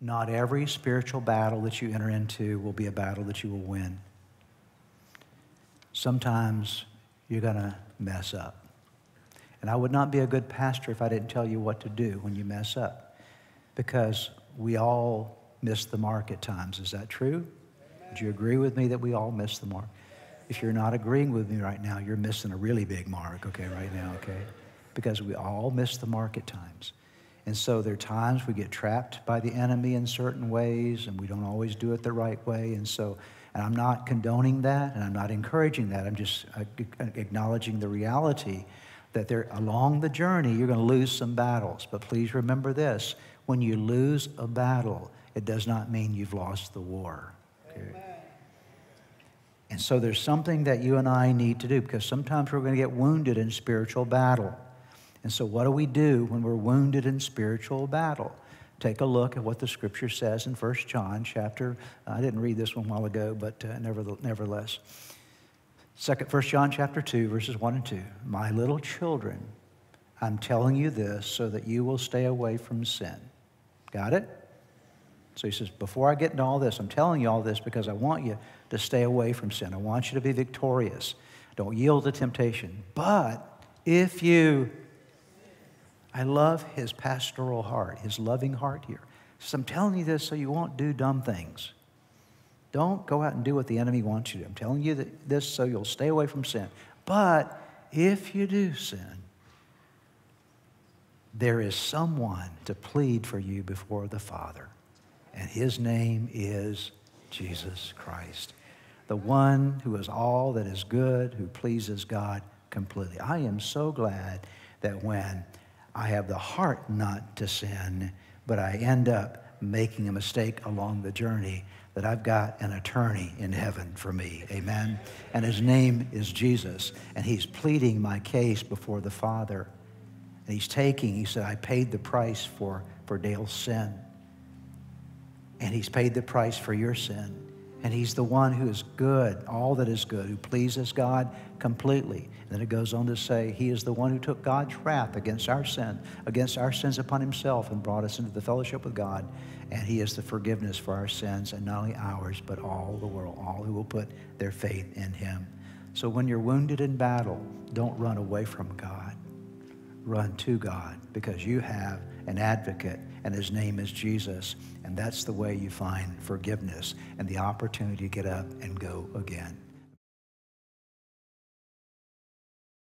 Not every spiritual battle that you enter into will be a battle that you will win. Sometimes you're going to mess up. And I would not be a good pastor if I didn't tell you what to do when you mess up. Because we all miss the mark at times. Is that true? Would you agree with me that we all miss the mark? If you're not agreeing with me right now, you're missing a really big mark, okay, right now, okay? Because we all miss the mark at times. And so there are times we get trapped by the enemy in certain ways, and we don't always do it the right way. And so, and I'm not condoning that, and I'm not encouraging that. I'm just uh, acknowledging the reality that there, along the journey, you're going to lose some battles. But please remember this when you lose a battle, it does not mean you've lost the war. Okay? And so there's something that you and I need to do because sometimes we're going to get wounded in spiritual battle. And so, what do we do when we're wounded in spiritual battle? Take a look at what the scripture says in 1 John chapter. I didn't read this one a while ago, but uh, nevertheless. Second, 1 John chapter 2, verses 1 and 2. My little children, I'm telling you this so that you will stay away from sin. Got it? So he says, Before I get into all this, I'm telling you all this because I want you to stay away from sin. I want you to be victorious. Don't yield to temptation. But if you, I love his pastoral heart, his loving heart here. So I'm telling you this so you won't do dumb things. Don't go out and do what the enemy wants you to. I'm telling you this so you'll stay away from sin. But if you do sin, there is someone to plead for you before the Father and his name is Jesus Christ, the one who is all that is good, who pleases God completely. I am so glad that when I have the heart not to sin, but I end up making a mistake along the journey, that I've got an attorney in heaven for me. Amen. And his name is Jesus. And he's pleading my case before the Father. And he's taking, he said, I paid the price for, for Dale's sin. And he's paid the price for your sin. And he's the one who is good, all that is good, who pleases God completely. And then it goes on to say, He is the one who took God's wrath against our sin, against our sins upon Himself, and brought us into the fellowship with God. And He is the forgiveness for our sins, and not only ours, but all the world, all who will put their faith in Him. So when you're wounded in battle, don't run away from God. Run to God because you have an advocate, and his name is Jesus. And that's the way you find forgiveness and the opportunity to get up and go again.